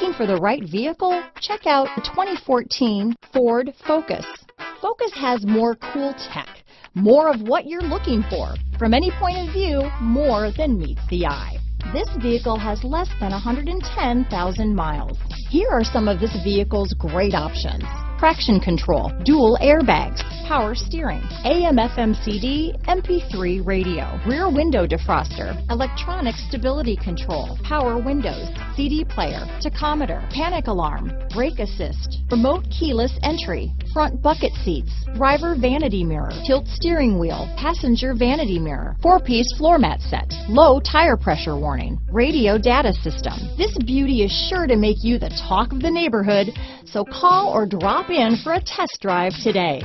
Looking for the right vehicle? Check out the 2014 Ford Focus. Focus has more cool tech, more of what you're looking for. From any point of view, more than meets the eye. This vehicle has less than 110,000 miles. Here are some of this vehicle's great options. Traction control, dual airbags, power steering, AM FM CD, MP3 radio, rear window defroster, electronic stability control, power windows, CD player, tachometer, panic alarm, brake assist, remote keyless entry, front bucket seats, driver vanity mirror, tilt steering wheel, passenger vanity mirror, four-piece floor mat set, low tire pressure warning, radio data system. This beauty is sure to make you the talk of the neighborhood, so call or drop in for a test drive today.